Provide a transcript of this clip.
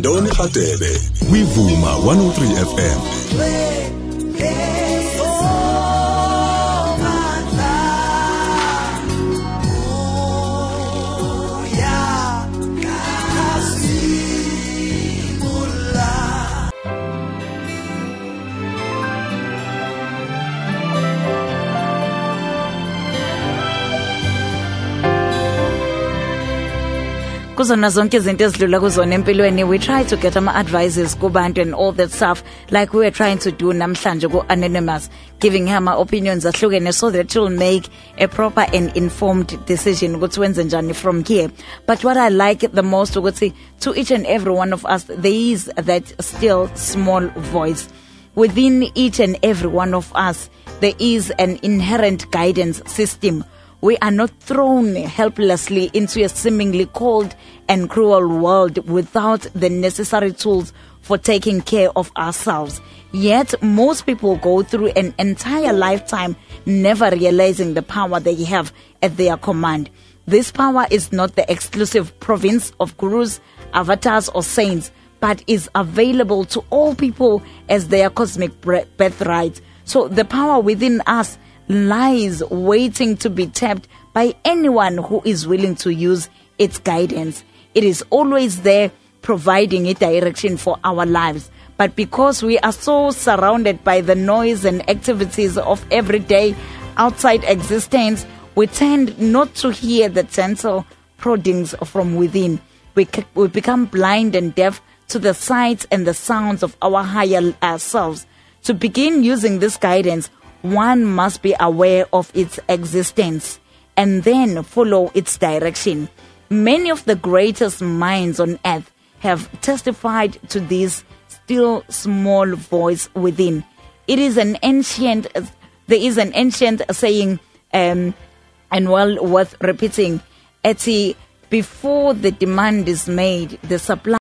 Ndoni Hadebe kwivuma 103 FM kuzona zonke izinto ezidlula kuzona empilweni we try to get ama-advices kubantu and all that stuff like we were trying to do namhlanje ku-anonymous giving her ama-opinions ahlukene so that she'll make a proper and informed decision ukuthi wenze njani from here. But what i like the most ukuthi to each and every one of us there is that still small voice. Within each and every one of us there is an inherent guidance system we are not thrown helplessly into a seemingly cold and cruel world without the necessary tools for taking care of ourselves. Yet, most people go through an entire lifetime never realizing the power they have at their command. This power is not the exclusive province of gurus, avatars, or saints, but is available to all people as their cosmic birthright. So, the power within us lies waiting to be tapped by anyone who is willing to use its guidance. It is always there providing a direction for our lives. But because we are so surrounded by the noise and activities of everyday outside existence, we tend not to hear the gentle proddings from within. We, we become blind and deaf to the sights and the sounds of our higher uh, selves. To begin using this guidance, one must be aware of its existence and then follow its direction. Many of the greatest minds on earth have testified to this still small voice within. It is an ancient, there is an ancient saying, um, and well worth repeating. Eti, before the demand is made, the supply